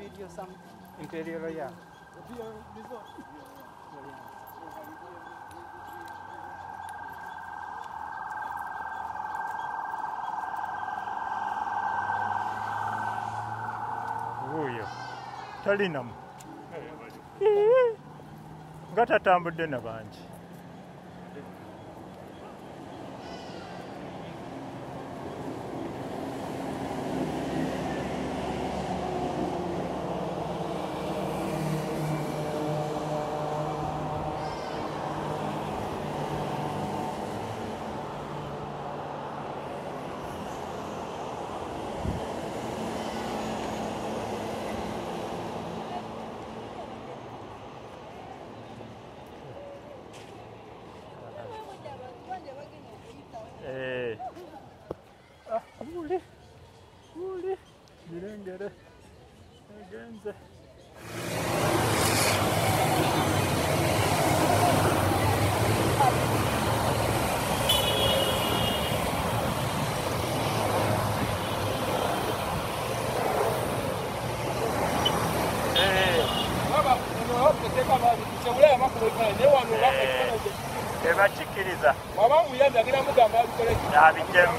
you some Imperial Royal. wuuyo talinamu nga tatambudde na bangi Oğlu. Oğlu. Yürüyün geri. Genze. Hey. Baba, no, no, no, no, no, no, no, no, no, no, no, no, tebakikkiriza. Waba muyambi agenda mugamba abikole abijjemu.